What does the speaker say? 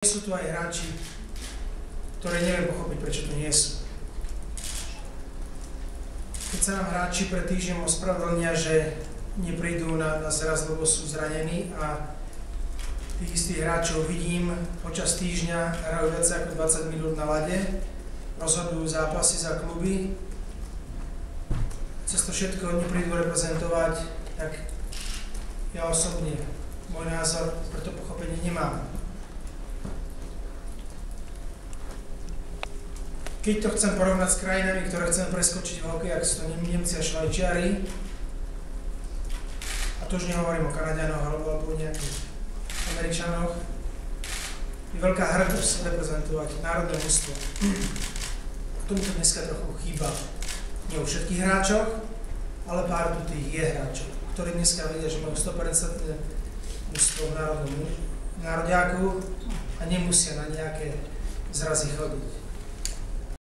sú tu aj hráči, ktorí neviem pochopiť, prečo tu nie sú. Keď sa nám hráči pred týždňom ospravedlnia, že neprídu na, na zraz, lebo sú zranení a tých istých hráčov vidím počas týždňa hrajú viac ako 20 minút na lade, rozhodujú zápasy za kluby, cez to všetko neprídu reprezentovať, tak ja osobne môj názor pre to pochopenie nemám. Keď to chcem porovnať s krajinami, ktoré chcem preskočiť v hokeji, ak sú to Nemci a Švajčiari, a to už nehovorím o Kanadianoch alebo, alebo nejakých Američanoch, je veľká hrdosť reprezentovať národné mústvo. A tomu to dneska trochu chýba. Nie u všetkých hráčoch, ale pár tu tých je hráčov, ktorí dneska vedia, že majú 100% mústvo v národnom národiaku a nemusia na nejaké zrazy chodiť.